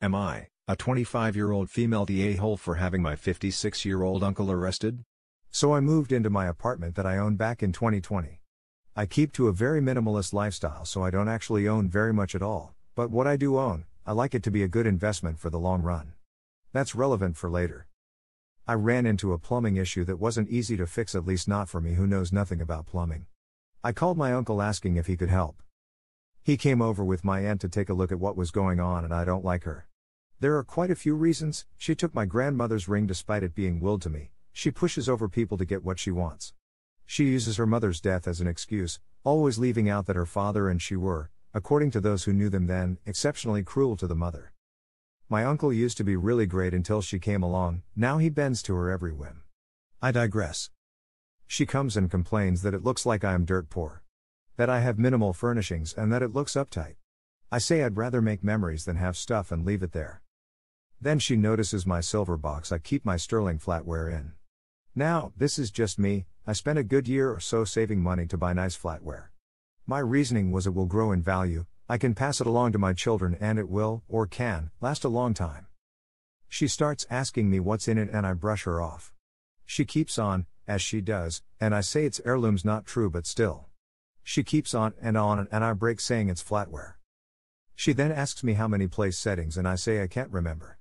Am I, a 25 year old female, the a hole for having my 56 year old uncle arrested? So I moved into my apartment that I own back in 2020. I keep to a very minimalist lifestyle, so I don't actually own very much at all, but what I do own, I like it to be a good investment for the long run. That's relevant for later. I ran into a plumbing issue that wasn't easy to fix, at least not for me who knows nothing about plumbing. I called my uncle asking if he could help. He came over with my aunt to take a look at what was going on, and I don't like her. There are quite a few reasons. She took my grandmother's ring despite it being willed to me, she pushes over people to get what she wants. She uses her mother's death as an excuse, always leaving out that her father and she were, according to those who knew them then, exceptionally cruel to the mother. My uncle used to be really great until she came along, now he bends to her every whim. I digress. She comes and complains that it looks like I am dirt poor. That I have minimal furnishings and that it looks uptight. I say I'd rather make memories than have stuff and leave it there. Then she notices my silver box I keep my sterling flatware in. Now, this is just me, I spent a good year or so saving money to buy nice flatware. My reasoning was it will grow in value, I can pass it along to my children and it will, or can, last a long time. She starts asking me what's in it and I brush her off. She keeps on, as she does, and I say it's heirlooms not true but still. She keeps on and on and I break saying it's flatware. She then asks me how many place settings and I say I can't remember.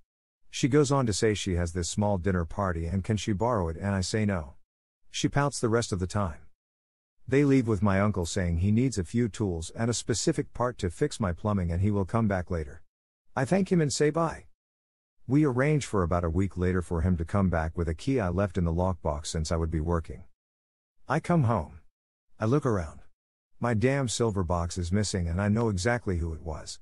She goes on to say she has this small dinner party and can she borrow it and I say no. She pouts the rest of the time. They leave with my uncle saying he needs a few tools and a specific part to fix my plumbing and he will come back later. I thank him and say bye. We arrange for about a week later for him to come back with a key I left in the lockbox since I would be working. I come home. I look around. My damn silver box is missing and I know exactly who it was.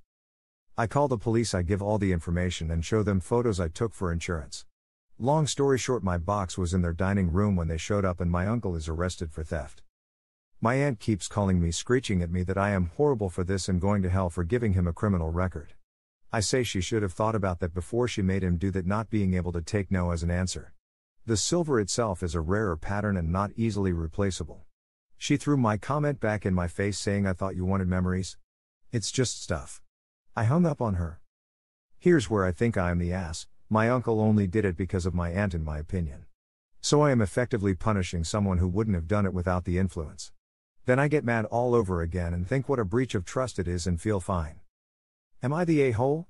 I call the police, I give all the information and show them photos I took for insurance. Long story short, my box was in their dining room when they showed up and my uncle is arrested for theft. My aunt keeps calling me, screeching at me that I am horrible for this and going to hell for giving him a criminal record. I say she should have thought about that before she made him do that, not being able to take no as an answer. The silver itself is a rarer pattern and not easily replaceable. She threw my comment back in my face saying I thought you wanted memories. It's just stuff. I hung up on her. Here's where I think I am the ass my uncle only did it because of my aunt, in my opinion. So I am effectively punishing someone who wouldn't have done it without the influence. Then I get mad all over again and think what a breach of trust it is and feel fine. Am I the a hole?